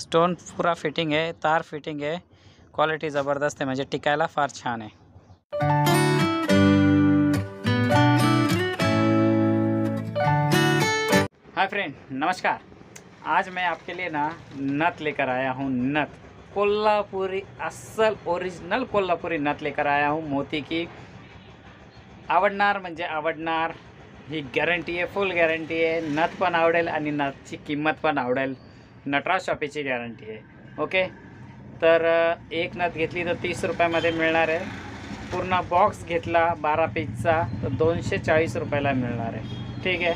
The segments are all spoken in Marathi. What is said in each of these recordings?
स्टोन पुरा फिटिंग आहे तार फिटिंग आहे क्वालिटी ज़बरदस्त आहे म्हणजे टिकायला फार छान आहे हाय फ्रेंड नमस्कार। आज मैं आपके लिए ना नथ लेकर आया हूँ नथ। कोल्हापुरी असल ओरिजिनल कोल्हापुरी नथ लेकर आया हूँ मोती की। आवडणार म्हणजे आवडणार ही गॅरंटी आहे फुल गॅरंटी आहे नथ पण आवडेल आणि नथची किंमत पण आवडेल. नटराज शॉपीची गॅरंटी आहे. ओके? तर एक नथ घेतली तर तीस रुपयामध्ये मिळणार आहे. पूर्ण बॉक्स घेतला बारा पीसचा तर दोनशे चाळीस रुपयाला मिळणार आहे. ठीक आहे?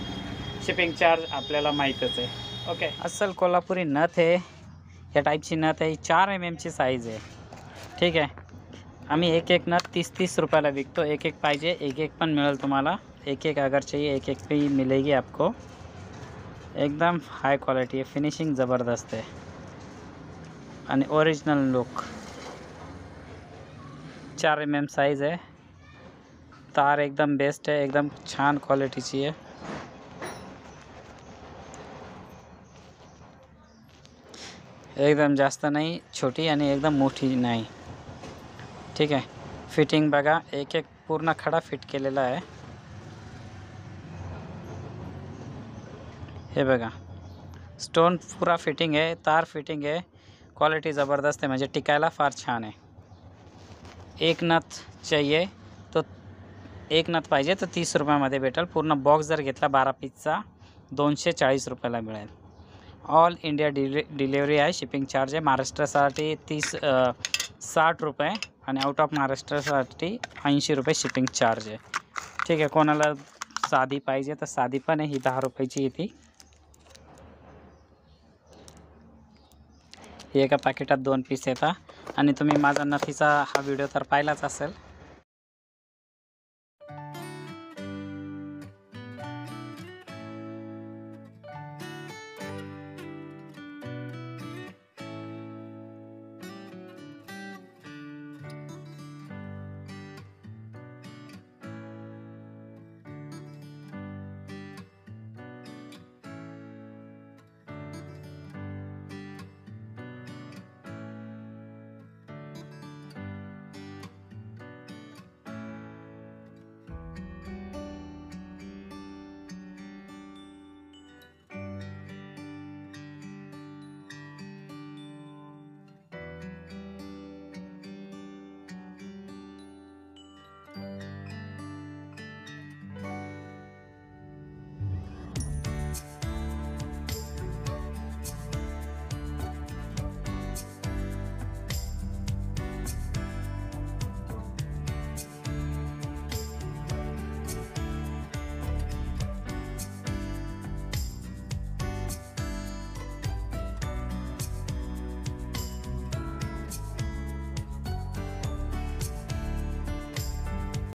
शिपिंग चार्ज आपल्याला माहीतच आहे. ओके? अस्सल कोल्हापुरी नथ आहे. या टाईपची नथ आहे. ही चार एम एमची साईज आहे. ठीक आहे? आम्ही एक एक नथ तीस तीस रुपयाला विकतो. एक एक पाहिजे. एक एक पण मिळेल तुम्हाला. एक एक अगर चाहिए एक एक भी मिलेगी आपको. एकदम हाई क्वालिटी है फिनिशिंग ज़बरदस्त आहे. आणि ओरिजिनल लुक चार एम एम साईज आहे. तार एकदम बेस्ट आहे, एकदम छान क्वालिटीची आहे. एकदम जास्त नाही, छोटी आणि एकदम मोठी नाही. ठीक आहे. फिटिंग बघा एक एक पूर्ण खडा फिट केलेला आहे. हे बघा. स्टोन पुरा फिटिंग आहे तार फिटिंग आहे. क्वालिटी ज़बरदस्त आहे म्हणजे टिकायला फार छान आहे. एक नथ चाहिए तो एक नथ पाहिजे तर तीस रुपयामध्ये भेटेल. पूर्ण बॉक्स जर घेतला बारा पीसचा दोनशे चाळीस रुपयाला मिळेल. ऑल इंडिया डिले डिलेवरी आहे शिपिंग चार्ज आहे. महाराष्ट्रासाठी तीस साठ रुपये आणि आउट ऑफ महाराष्ट्रासाठी ऐंशी रुपये शिपिंग चार्ज आहे. ठीक आहे कोणाला साधी पाहिजे तर साधी पण आहे. ही दहा रुपयाची येते हे एका पाकिटात दोन पीस येतात. आणि तुम्ही माझा नथीचा हा व्हिडिओ तर पाहिलाच असेल.